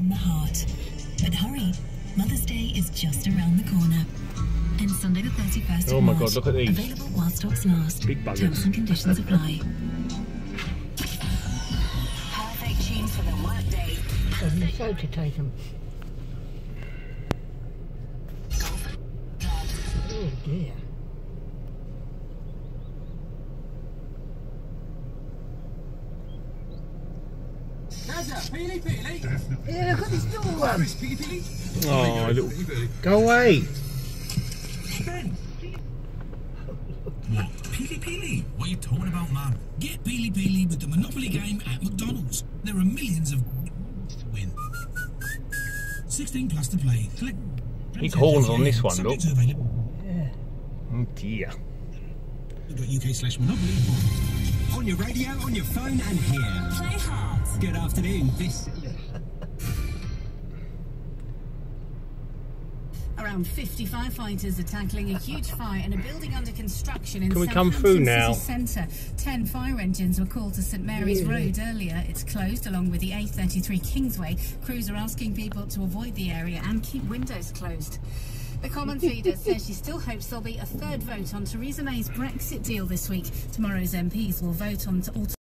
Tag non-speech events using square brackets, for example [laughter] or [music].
from the heart. But hurry, Mother's Day is just around the corner. And Sunday the 31st Oh of my March. God, look at these. Available while stocks last. Big buggers. Terms and conditions [laughs] apply. Perfect tunes for the workday. Doesn't show to take them. Oh dear. Kazza, Peely Peely. Yeah, look at this little one. Paris, Peely Peely. Oh, There go, little- Peely Peely. Go away. Ben. What? Peely Peely? What are you talking about, man? Get Peely Peely with the Monopoly game at McDonald's. There are millions of to win. 16 plus to play. Click. Big horns on this one, Subject look. to available. Oh dear. UK slash Monopoly. On your radio, on your phone, and here. Play hard. Good afternoon. This. Around 50 firefighters are tackling a huge fire in a building under construction in Can we come through now? City Centre. Ten fire engines were called to St Mary's Really? Road earlier. It's closed along with the A33 Kingsway. Crews are asking people to avoid the area and keep windows closed. The Commons leader says she still hopes there'll be a third vote on Theresa May's Brexit deal this week. Tomorrow's MPs will vote on to alter